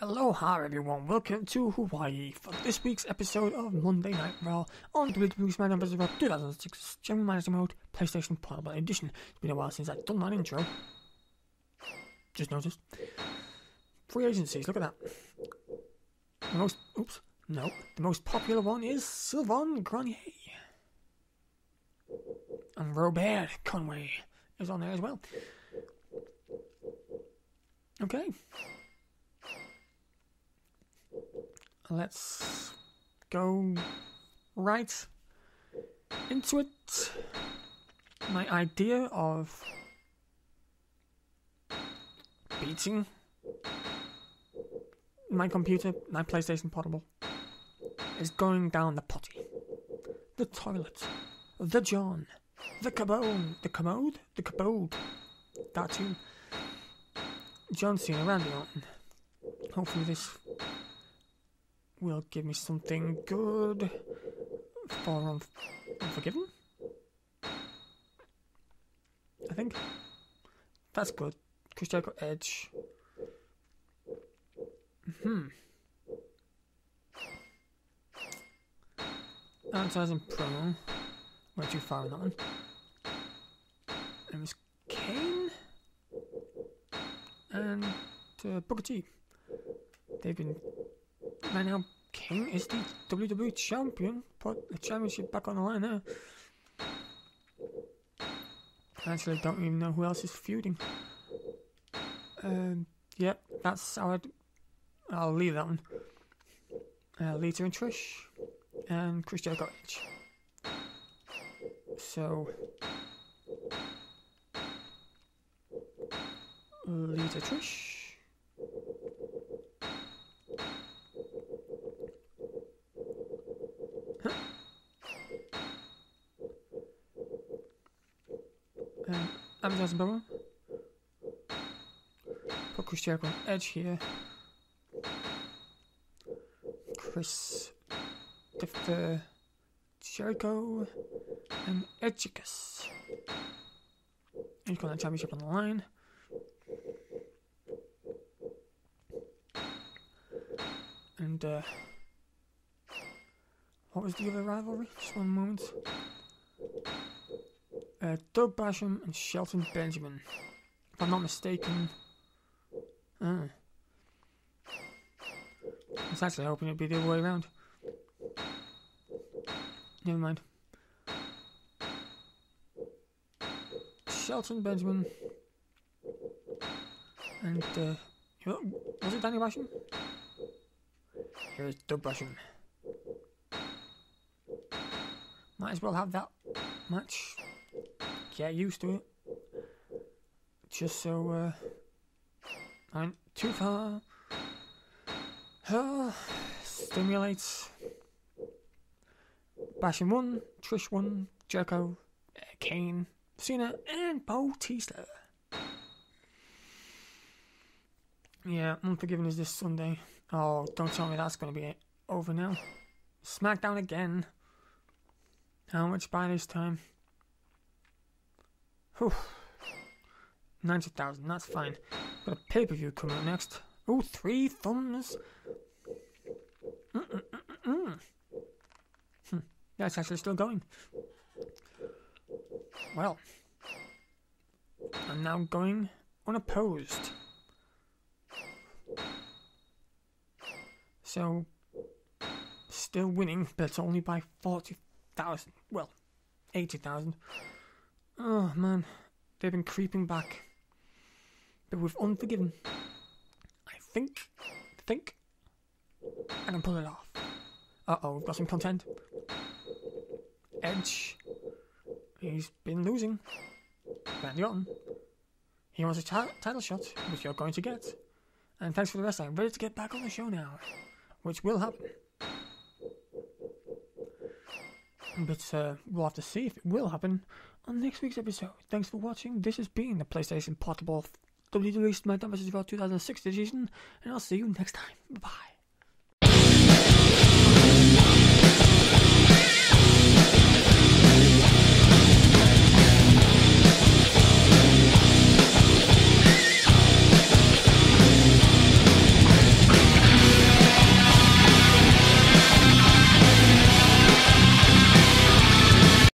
Aloha everyone, welcome to Hawaii for this week's episode of Monday Night Raw on the WWE SmackDown vs. Raw 2006 General Manager Mode PlayStation Portable Edition. It's been a while since I've done that intro. Just noticed. Free agencies, look at that. The most, oops, no, the most popular one is Sylvain Grenier. And Robert Conway is on there as well. Okay. Let's go right into it. My idea of beating my computer, my PlayStation Portable, is going down the potty, the toilet, the John, the commode, the commode, the commode, that too. John Cena, Randy Orton. Hopefully this will give me something good for Unf- Unforgiven. I think that's good. Chris Jericho Edge. Hmm. Advertising promo. Went too far on that one. It was Kane and uh, Booker T. They've been right now. Kane is the WWE champion. Put the championship back on the line there. Actually, don't even know who else is feuding. Um, yep, that's how I'd, I'll leave that one. Uh, Lita and Trish, and Chris Jericho. So, Lita Trish. Um, advertising promo. Put Edge here. Chris Differ Jericho and Edgicus. He's got that championship on the line. And uh what was the other rivalry? Just one moment. Uh, Doug Basham and Shelton Benjamin. If I'm not mistaken. Ah. I was actually hoping it'd be the other way around. Never mind. Shelton Benjamin. And, uh, was it Danny Basham? Here's Doug Basham. Might as well have that match. Get used to it. Just so uh, I ain't too far. Uh, stimulates. Basham one, Trish one, Jericho, uh, Kane, Cena, and Batista. Yeah, Unforgiven is this Sunday. Oh, don't tell me that's going to be over now. SmackDown again. How much by this time? Whew. 90,000, that's fine. Got a pay per view coming up next. Oh, three thumbs. Mm-mm-mm-mm. Hmm. That's actually still going. Well, I'm now going unopposed. So, still winning, but only by 40,000. Well, 80,000. Oh man, they've been creeping back. But with Unforgiven, I think, think, And I can pull it off. Uh oh, we've got some content. Edge, he's been losing. Randy Orton, he wants a title shot, which you're going to get. And thanks for the rest. I'm ready to get back on the show now, which will happen. But uh, we'll have to see if it will happen on next week's episode. Thanks for watching. This has been the PlayStation Portable WWE SmackDown vs. Raw 2006 edition, and I'll see you next time. Bye.